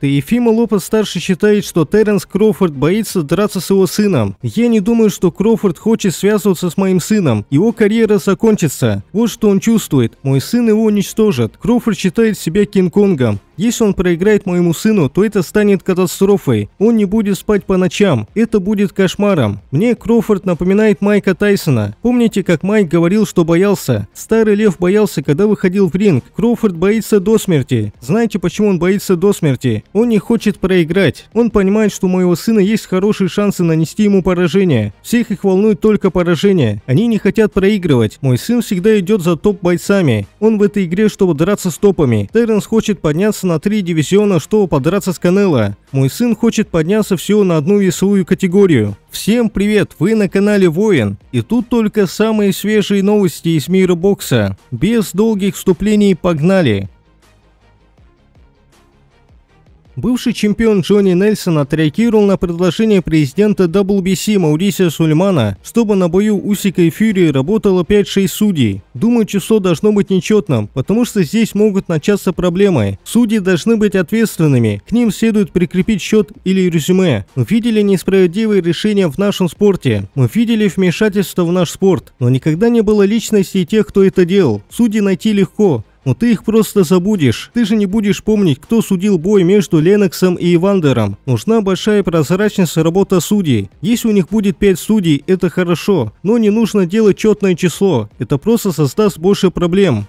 Таефима Лопес-старший считает, что Терренс Кроуфорд боится драться с его сыном. Я не думаю, что Кроуфорд хочет связываться с моим сыном. Его карьера закончится. Вот что он чувствует. Мой сын его уничтожит. Кроуфорд считает себя Кинг-Конгом. Если он проиграет моему сыну, то это станет катастрофой. Он не будет спать по ночам. Это будет кошмаром. Мне Кроуфорд напоминает Майка Тайсона. Помните, как Майк говорил, что боялся? Старый лев боялся, когда выходил в ринг. Кроуфорд боится до смерти. Знаете, почему он боится до смерти? Он не хочет проиграть. Он понимает, что у моего сына есть хорошие шансы нанести ему поражение. Всех их волнует только поражение. Они не хотят проигрывать. Мой сын всегда идет за топ-бойцами. Он в этой игре, чтобы драться с топами. Терренс хочет подняться на три дивизиона, чтобы подраться с Канело. Мой сын хочет подняться всего на одну весовую категорию. Всем привет, вы на канале Воин. И тут только самые свежие новости из мира бокса. Без долгих вступлений погнали. Бывший чемпион Джонни Нельсон отреагировал на предложение президента WBC Маурисия Сульмана, чтобы на бою Усика и Фьюри работало 5-6 судей. Думаю, число должно быть нечетным, потому что здесь могут начаться проблемы. Судьи должны быть ответственными, к ним следует прикрепить счет или резюме. Мы видели несправедливые решения в нашем спорте. Мы видели вмешательство в наш спорт, но никогда не было личностей тех, кто это делал. Судьи найти легко, но ты их просто забудешь. Ты же не будешь помнить, кто судил бой между Леноксом и Ивандером. Нужна большая прозрачность работа судей. Если у них будет 5 судей, это хорошо. Но не нужно делать четное число. Это просто создаст больше проблем.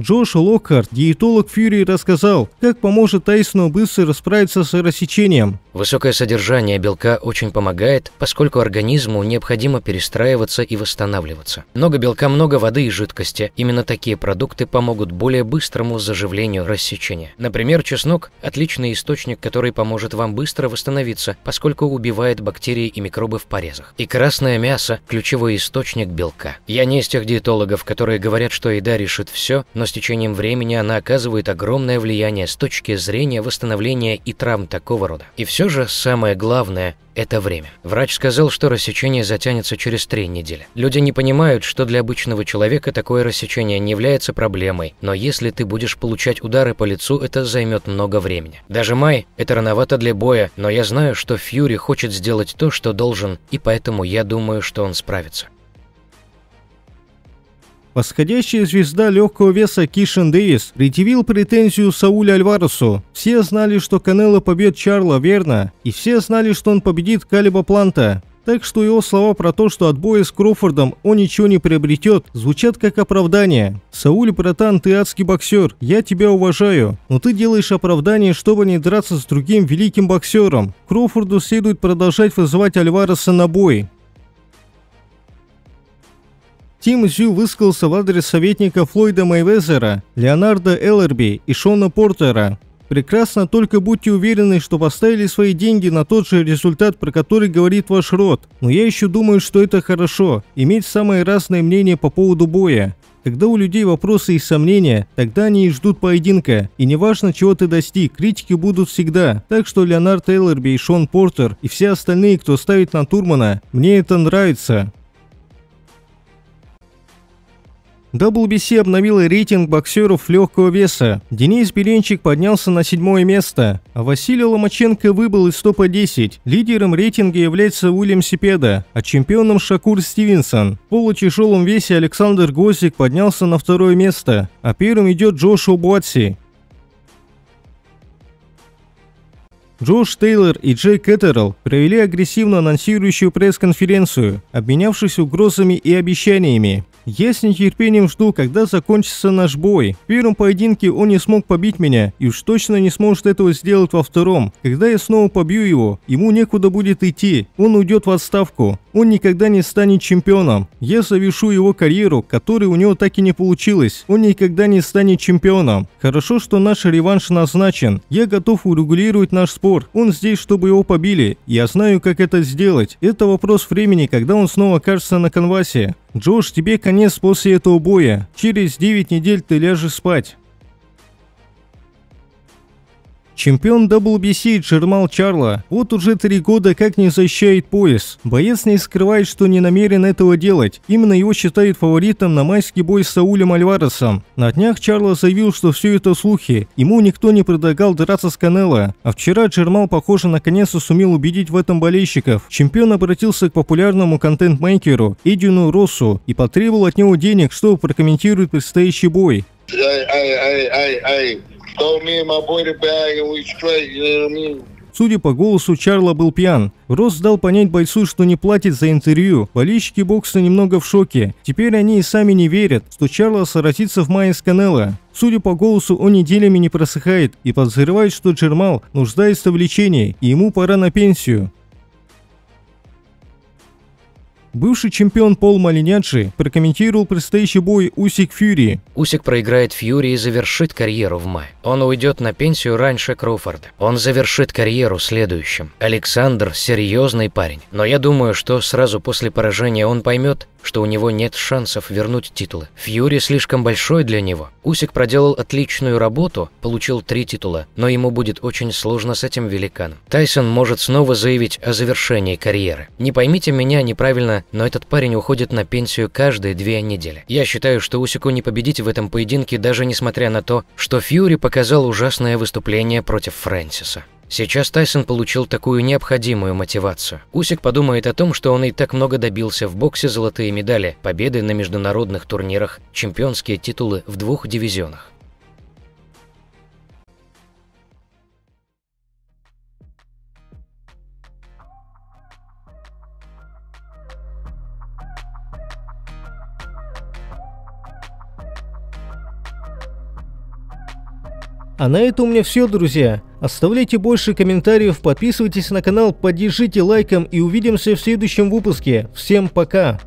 Джош Локхарт, диетолог Фьюри, рассказал, как поможет Тайсону быстро расправиться с рассечением. Высокое содержание белка очень помогает, поскольку организму необходимо перестраиваться и восстанавливаться. Много белка, много воды и жидкости. Именно такие продукты помогут более быстрому заживлению рассечения. Например, чеснок – отличный источник, который поможет вам быстро восстановиться, поскольку убивает бактерии и микробы в порезах. И красное мясо – ключевой источник белка. Я не из тех диетологов, которые говорят, что еда решит все, но с течением времени она оказывает огромное влияние с точки зрения восстановления и травм такого рода. И все же самое главное – это время. Врач сказал, что рассечение затянется через три недели. Люди не понимают, что для обычного человека такое рассечение не является проблемой, но если ты будешь получать удары по лицу, это займет много времени. Даже май – это рановато для боя, но я знаю, что Фьюри хочет сделать то, что должен, и поэтому я думаю, что он справится. Восходящая звезда легкого веса Кишин Дэвис предъявил претензию Саулю Альваресу. Все знали, что Канело побьет Чарла, верно? И все знали, что он победит Калиба Планта. Так что его слова про то, что от боя с Крофордом он ничего не приобретет, звучат как оправдание. Сауль, братан, ты адский боксер, я тебя уважаю, но ты делаешь оправдание, чтобы не драться с другим великим боксером. Крофорду следует продолжать вызывать Альвареса на бой. Тим Зю высказался в адрес советника Флойда Мейвезера, Леонарда Эллерби и Шона Портера. Прекрасно, только будьте уверены, что поставили свои деньги на тот же результат, про который говорит ваш род. Но я еще думаю, что это хорошо, иметь самые разные мнения по поводу боя. Когда у людей вопросы и сомнения, тогда они и ждут поединка. И неважно, чего ты достиг, критики будут всегда. Так что Леонард Тейлорби и Шон Портер и все остальные, кто ставит на Турмана, мне это нравится. WBC обновила рейтинг боксеров легкого веса. Денис Беленчик поднялся на седьмое место, а Василий Ломаченко выбыл из топа 10. Лидером рейтинга является Уильям Сипеда, а чемпионом Шакур Стивенсон. В полутяжелом весе Александр Гозик поднялся на второе место, а первым идет Джошуа Буатси. Джош Тейлор и Джей Кеттерл провели агрессивно анонсирующую пресс-конференцию, обменявшись угрозами и обещаниями. Я с нетерпением жду, когда закончится наш бой. В первом поединке он не смог побить меня, и уж точно не сможет этого сделать во втором. Когда я снова побью его, ему некуда будет идти, он уйдет в отставку. Он никогда не станет чемпионом. Я завершу его карьеру, которая у него так и не получилась. Он никогда не станет чемпионом. Хорошо, что наш реванш назначен. Я готов урегулировать наш спор. Он здесь, чтобы его побили. Я знаю, как это сделать. Это вопрос времени, когда он снова окажется на канвасе. Джош, тебе конец после этого боя. Через 9 недель ты ляжешь спать. Чемпион WBC Джермал Чарла вот уже три года как не защищает пояс. Боец не скрывает, что не намерен этого делать. Именно его считают фаворитом на майский бой с Саулем Альваресом. На днях Чарла заявил, что все это слухи. Ему никто не предлагал драться с Канело. А вчера Джермал, похоже, наконец-то сумел убедить в этом болельщиков. Чемпион обратился к популярному контент-мейкеру Эдину Россу и потребовал от него денег, чтобы прокомментировать предстоящий бой. Mean? Судя по голосу, Чарла был пьян. Росс дал понять бойцу, что не платит за интервью. Болельщики бокса немного в шоке. Теперь они и сами не верят, что Чарла соротится в мае с Канело. Судя по голосу, он неделями не просыхает и подозревает, что Джермал нуждается в лечении и ему пора на пенсию. Бывший чемпион Пол Малиняджи прокомментировал предстоящий бой Усик Фьюри. Усик проиграет Фьюри и завершит карьеру в мае. Он уйдет на пенсию раньше Кроуфорда. Он завершит карьеру следующим. Александр – серьезный парень. Но я думаю, что сразу после поражения он поймет, что у него нет шансов вернуть титулы. Фьюри слишком большой для него. Усик проделал отличную работу, получил три титула, но ему будет очень сложно с этим великаном. Тайсон может снова заявить о завершении карьеры. Не поймите меня неправильно, но этот парень уходит на пенсию каждые две недели. Я считаю, что Усику не победить в этом поединке, даже несмотря на то, что Фьюри показал ужасное выступление против Фрэнсиса. Сейчас Тайсон получил такую необходимую мотивацию. Усик подумает о том, что он и так много добился в боксе золотые медали, победы на международных турнирах, чемпионские титулы в двух дивизионах. А на этом у меня все, друзья. Оставляйте больше комментариев, подписывайтесь на канал, поддержите лайком и увидимся в следующем выпуске. Всем пока!